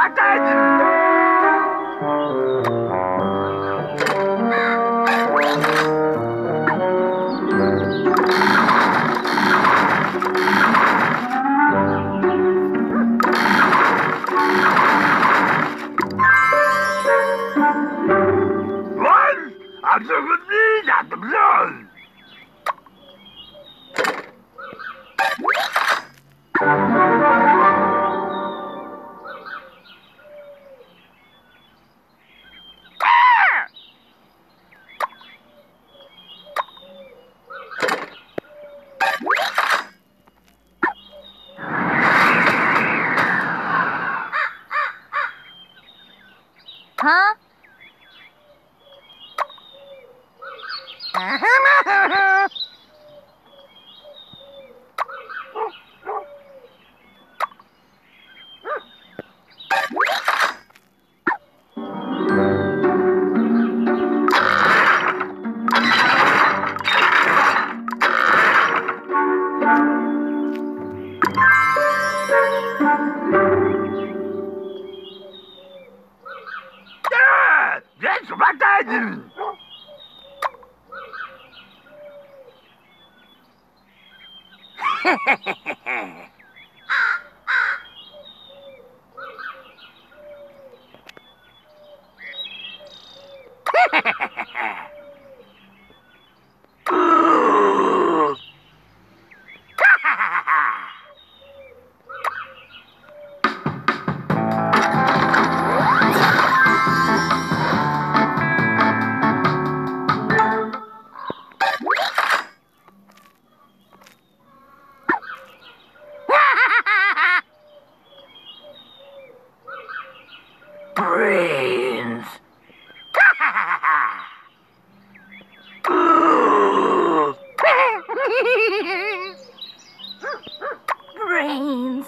来给。你 Gente, Brains! Brains.